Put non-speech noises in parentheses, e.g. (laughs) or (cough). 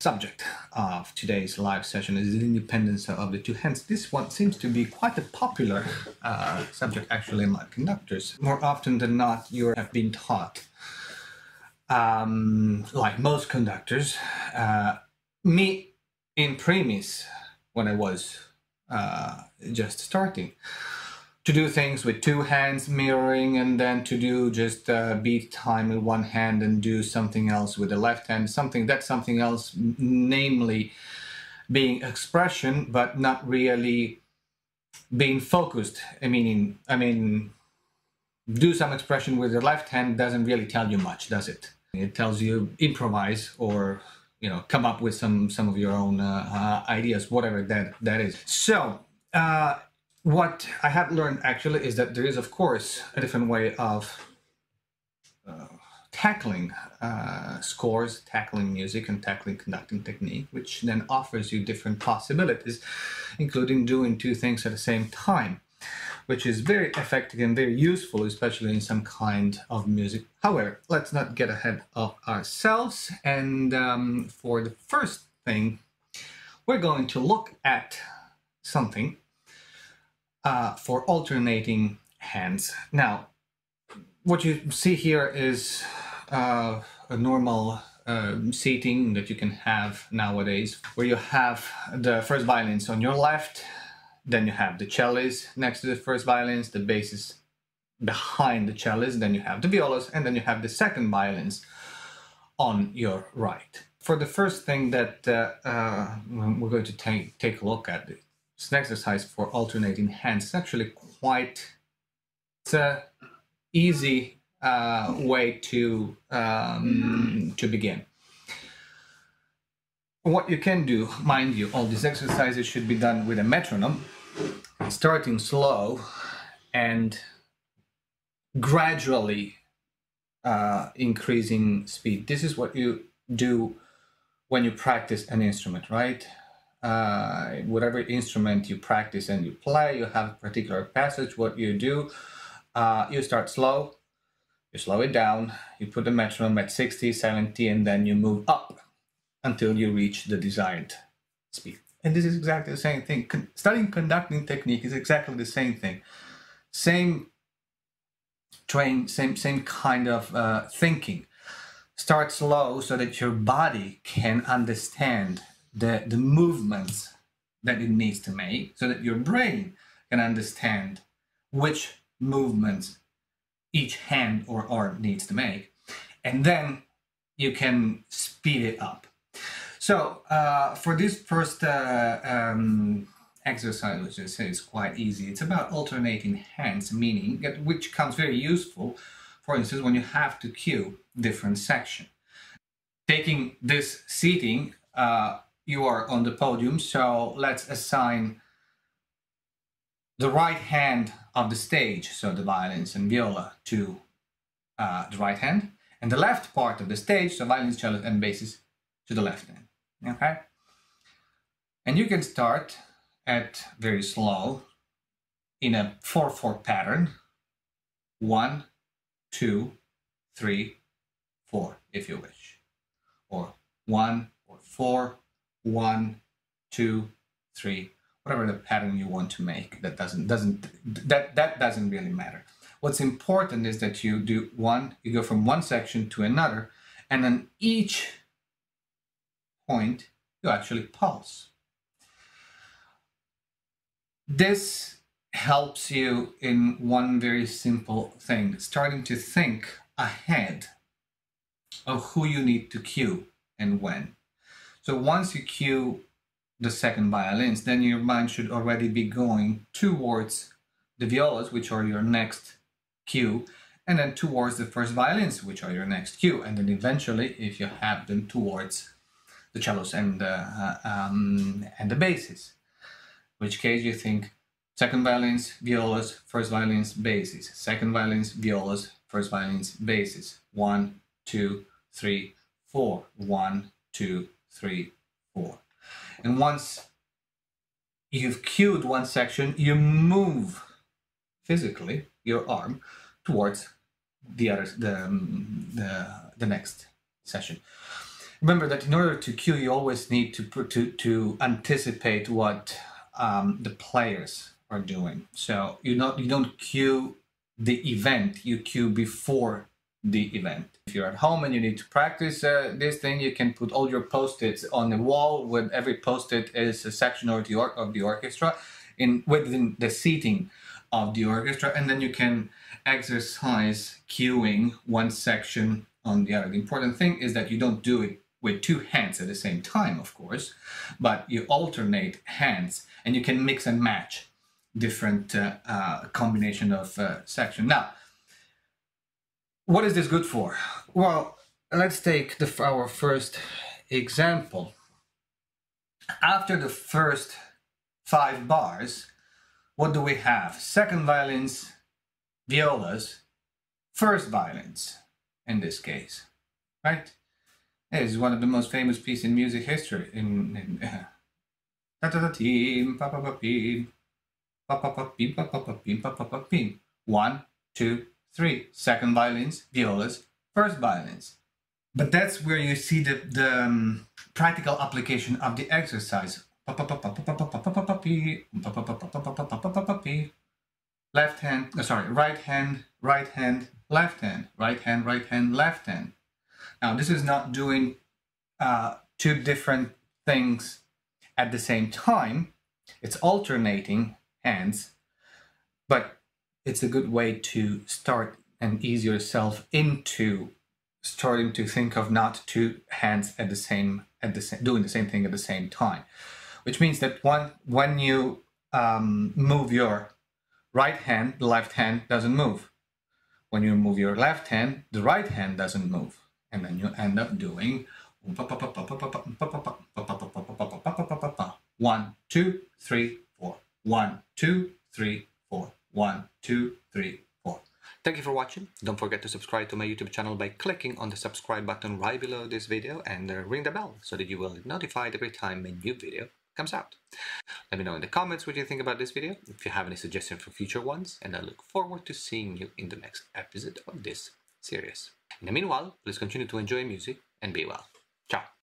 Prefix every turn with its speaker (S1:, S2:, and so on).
S1: subject of today's live session is the independence of the two hands. This one seems to be quite a popular uh, subject actually among conductors. More often than not, you have been taught, um, like most conductors, uh, me in premise when I was uh, just starting to do things with two hands mirroring and then to do just uh, beat time with one hand and do something else with the left hand. Something that's something else namely being expression but not really being focused. I mean i mean do some expression with the left hand doesn't really tell you much does it? It tells you improvise or you know come up with some some of your own uh, uh, ideas whatever that that is. So uh, what I have learned actually is that there is, of course, a different way of uh, tackling uh, scores, tackling music, and tackling conducting technique, which then offers you different possibilities, including doing two things at the same time, which is very effective and very useful, especially in some kind of music. However, let's not get ahead of ourselves. And um, for the first thing, we're going to look at something uh, for alternating hands. Now, what you see here is uh, a normal uh, seating that you can have nowadays, where you have the first violins on your left, then you have the cellos next to the first violins, the basses behind the cellos, then you have the violas, and then you have the second violins on your right. For the first thing that uh, uh, we're going to take, take a look at it's an exercise for alternating hands. It's actually quite it's a easy uh, way to um, to begin. What you can do, mind you, all these exercises should be done with a metronome, starting slow and gradually uh, increasing speed. This is what you do when you practice an instrument, right? Uh, whatever instrument you practice and you play, you have a particular passage, what you do, uh, you start slow, you slow it down, you put the metronome at 60, 70, and then you move up until you reach the desired speed. And this is exactly the same thing. Con studying conducting technique is exactly the same thing. Same train, same, same kind of uh, thinking. Start slow so that your body can understand the, the movements that it needs to make so that your brain can understand which movements each hand or arm needs to make. And then you can speed it up. So uh, for this first uh, um, exercise, which I say is quite easy, it's about alternating hands, meaning that which comes very useful, for instance, when you have to cue different section. Taking this seating uh, you are on the podium, so let's assign the right hand of the stage, so the violins and viola, to uh, the right hand, and the left part of the stage, so violins, cello, and basses, to the left hand. Okay? And you can start at very slow in a 4-4 pattern. One, two, three, four, if you wish. Or one or four, one, two, three, whatever the pattern you want to make. That doesn't doesn't that that doesn't really matter. What's important is that you do one, you go from one section to another, and on each point you actually pulse. This helps you in one very simple thing, starting to think ahead of who you need to cue and when. So once you cue the second violins, then your mind should already be going towards the violas, which are your next cue, and then towards the first violins, which are your next cue, and then eventually, if you have them, towards the cellos and the, uh, um, and the basses. In which case you think second violins, violas, first violins, basses, second violins, violas, first violins, basses. One, two, three, four. One, two, three, four. And once you've cued one section, you move physically your arm towards the other the, um, the, the next session. remember that in order to cue, you always need to to to anticipate what um, the players are doing. So you not you don't cue the event, you cue before the event. If you're at home and you need to practice uh, this thing, you can put all your post-its on the wall. With every post-it is a section of the, or of the orchestra, in within the seating of the orchestra, and then you can exercise cueing one section on the other. The important thing is that you don't do it with two hands at the same time, of course, but you alternate hands and you can mix and match different uh, uh, combination of uh, section. Now, what is this good for? Well, let's take the, our first example. After the first five bars, what do we have? Second violins, violas, first violins in this case, right? It is one of the most famous pieces in music history. In, in. (laughs) One, two, three. Second violins, violas, first violins. But that's where you see the, the um, practical application of the exercise. Left hand, uh, sorry, right hand, right hand, left hand, right hand, right hand, left hand. Now, this is not doing uh, two different things at the same time. It's alternating hands, but it's a good way to start and ease yourself into starting to think of not two hands at the same at the same doing the same thing at the same time. Which means that one when you um, move your right hand the left hand doesn't move. When you move your left hand the right hand doesn't move. And then you end up doing one two three four. One two three one two three Thank you for watching. Don't forget to subscribe to my YouTube channel by clicking on the subscribe button right below this video and uh, ring the bell so that you will be notified every time a new video comes out. Let me know in the comments what you think about this video, if you have any suggestions for future ones, and I look forward to seeing you in the next episode of this series. In the meanwhile, please continue to enjoy music and be well. Ciao!